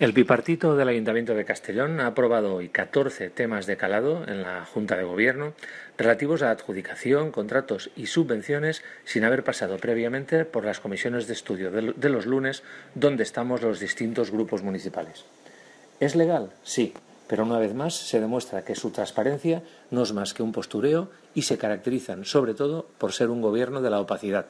El bipartito del Ayuntamiento de Castellón ha aprobado hoy 14 temas de calado en la Junta de Gobierno relativos a adjudicación, contratos y subvenciones sin haber pasado previamente por las comisiones de estudio de los lunes donde estamos los distintos grupos municipales. ¿Es legal? Sí, pero una vez más se demuestra que su transparencia no es más que un postureo y se caracterizan sobre todo por ser un gobierno de la opacidad.